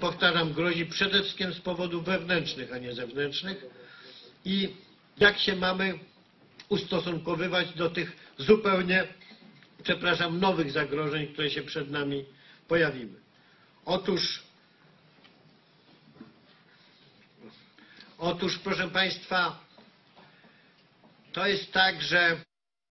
powtarzam, grozi przede wszystkim z powodów wewnętrznych, a nie zewnętrznych. I jak się mamy ustosunkowywać do tych zupełnie, przepraszam, nowych zagrożeń, które się przed nami pojawiły. Otóż, otóż proszę Państwa, to jest tak, że